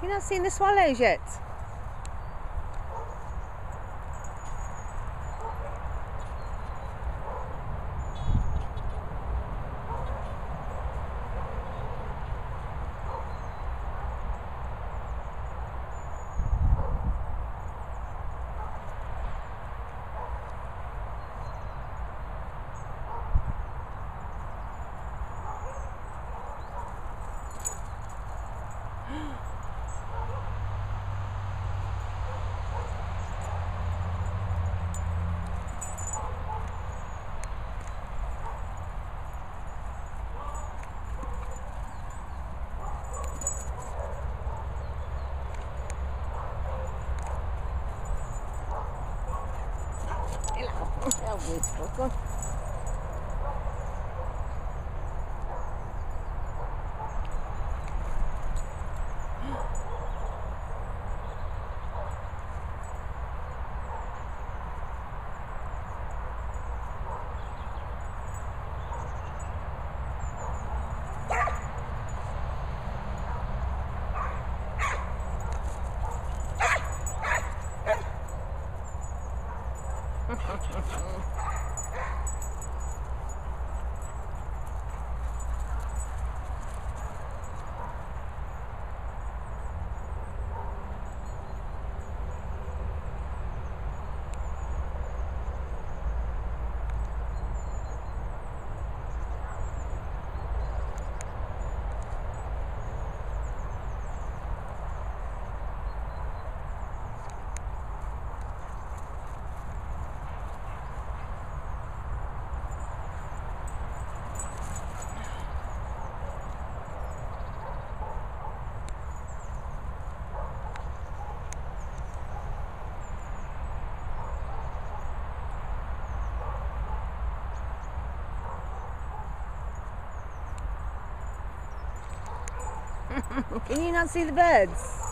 You've not seen the swallows yet? выспался. beautiful. Go on. Can you not see the birds?